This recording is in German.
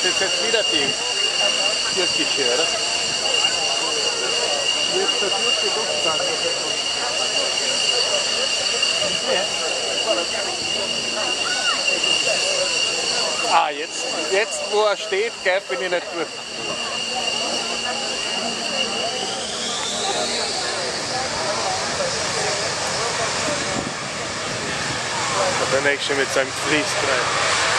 Das ist jetzt wieder die türkische, oder? Jetzt der türkische Duftgang. Ah, jetzt, jetzt wo er steht, gell, bin ich nicht durch. Der nächste mit seinem Fließkreis.